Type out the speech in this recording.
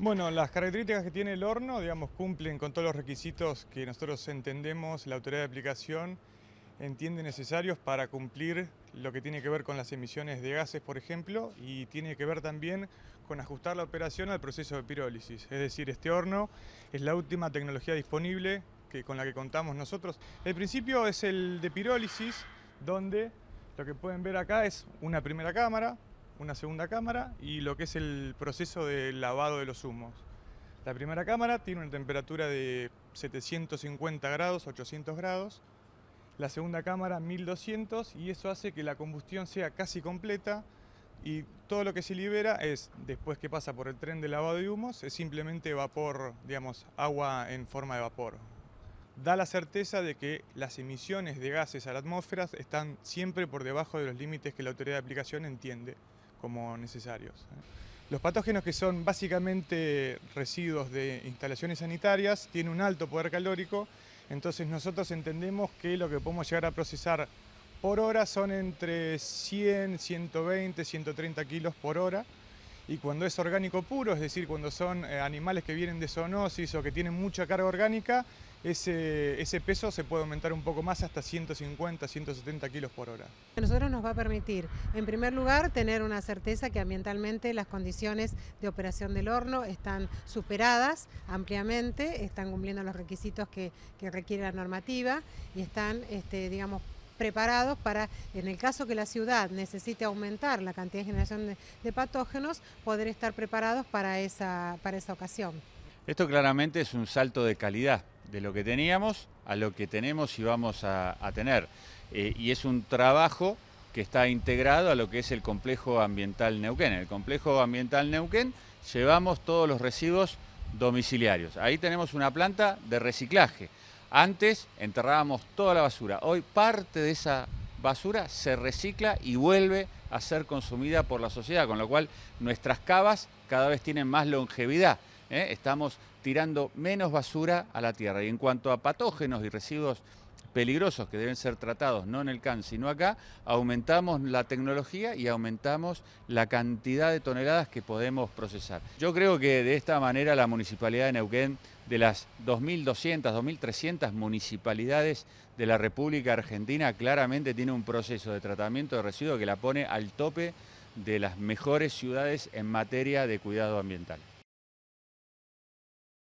Bueno, las características que tiene el horno, digamos, cumplen con todos los requisitos que nosotros entendemos, la autoridad de aplicación entiende necesarios para cumplir lo que tiene que ver con las emisiones de gases, por ejemplo, y tiene que ver también con ajustar la operación al proceso de pirólisis. Es decir, este horno es la última tecnología disponible que, con la que contamos nosotros. El principio es el de pirólisis, donde lo que pueden ver acá es una primera cámara, una segunda cámara y lo que es el proceso de lavado de los humos. La primera cámara tiene una temperatura de 750 grados, 800 grados. La segunda cámara 1200 y eso hace que la combustión sea casi completa y todo lo que se libera es, después que pasa por el tren de lavado de humos, es simplemente vapor, digamos, agua en forma de vapor. Da la certeza de que las emisiones de gases a la atmósfera están siempre por debajo de los límites que la autoridad de aplicación entiende como necesarios. Los patógenos que son básicamente residuos de instalaciones sanitarias tienen un alto poder calórico, entonces nosotros entendemos que lo que podemos llegar a procesar por hora son entre 100, 120, 130 kilos por hora. Y cuando es orgánico puro, es decir, cuando son eh, animales que vienen de zoonosis o que tienen mucha carga orgánica, ese, peso se puede aumentar un poco más hasta 150, 170 kilos por hora. A nosotros nos va a permitir, en primer lugar, tener una certeza que ambientalmente las condiciones de operación del horno están superadas ampliamente, están cumpliendo los requisitos que, requiere la normativa y están, este, digamos, preparados para, en el caso que la ciudad necesite aumentar la cantidad de generación de, patógenos, poder estar preparados para esa, para esa ocasión. Esto claramente es un salto de calidad de lo que teníamos a lo que tenemos y vamos a, tener. Eh, y es un trabajo que está integrado a lo que es el complejo ambiental Neuquén. En el complejo ambiental Neuquén llevamos todos los residuos domiciliarios. Ahí tenemos una planta de reciclaje. Antes enterrábamos toda la basura. Hoy parte de esa basura se recicla y vuelve a ser consumida por la sociedad, con lo cual nuestras cavas cada vez tienen más longevidad. ¿eh? estamos tirando menos basura a la tierra. Y en cuanto a patógenos y residuos peligrosos que deben ser tratados no en el CAN sino acá, aumentamos la tecnología y aumentamos la cantidad de toneladas que podemos procesar. Yo creo que de esta manera la Municipalidad de Neuquén, de las 2.200, 2.300 municipalidades de la República Argentina, claramente tiene un proceso de tratamiento de residuos que la pone al tope de las mejores ciudades en materia de cuidado ambiental.